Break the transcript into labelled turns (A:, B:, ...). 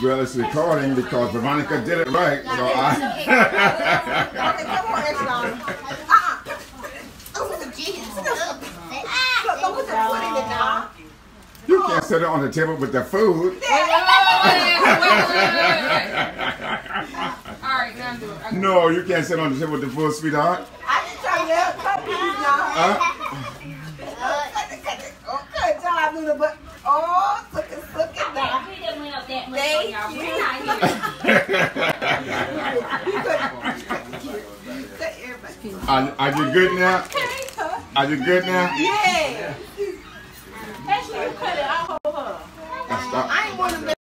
A: Well, it's recording because Veronica did it right. So I,
B: Okay, come on, Exxon. Uh-uh. Oh, Jesus. Look, don't put the foot in it now.
A: you can't sit on the table with the food.
C: Wait, wait, wait, wait, wait, wait, wait. All right, now do it.
A: No, you can't sit on the table with the food, sweetheart.
B: I just trying to help cut these now. Thank
D: y'all. We're not here.
B: You cut, you cut everybody.
A: Are, are you good now? Are you good now?
B: Yeah. Actually, you cut it. I'll hold her. I ain't want to